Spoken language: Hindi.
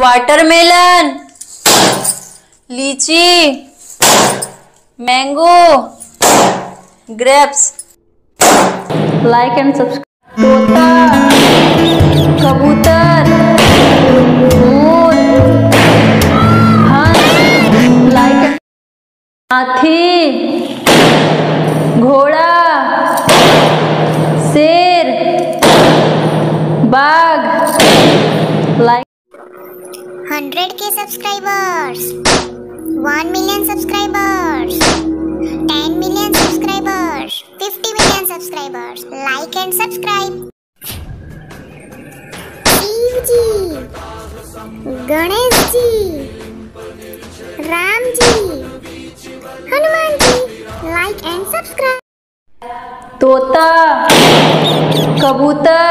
Watermelon lychee mango grapes. Like and subscribe तोता कबूतर लाइक हाथी घोड़ा शेर बाघ। 100k subscribers 1 million subscribers 10 million subscribers 50 million subscribers like and subscribe Shiv ji Ganesh ji Ram ji Hanuman ji like and subscribe तोता कबूतर